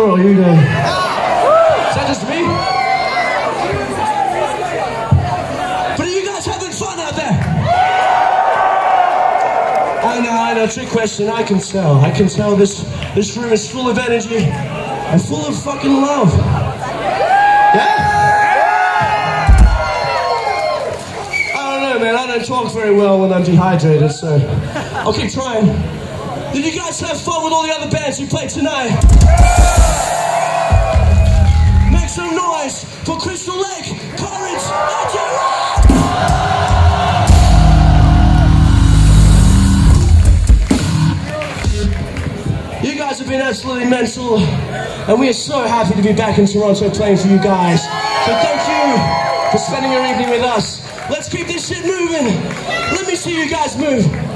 or are you uh, Is that just me? But are you guys having fun out there? I know, I know, trick question, I can tell. I can tell this this room is full of energy and full of fucking love. Yeah? I don't know, man. I don't talk very well when I'm dehydrated, so I'll keep trying. Did you guys have fun with all the other bands you played tonight? Make some noise for Crystal Lake, Courage, and J-Rock! You guys have been absolutely mental, and we are so happy to be back in Toronto playing for you guys. So thank you for spending your evening with us. Let's keep this shit moving. Let me see you guys move.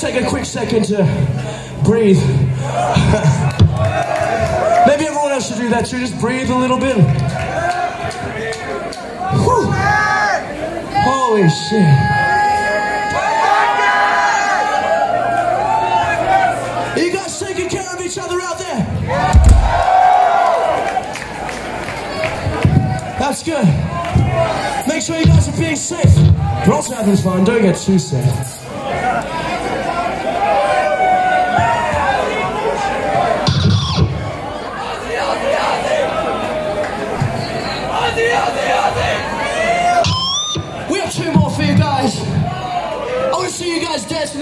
Gonna take a quick second to breathe. Maybe everyone else should do that too. Just breathe a little bit. Whew. Holy shit. You guys taking care of each other out there? That's good. Make sure you guys are being safe. We're also having fun. Don't get too sick.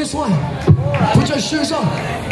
This one. Put your shoes on.